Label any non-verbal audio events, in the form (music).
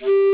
you (laughs)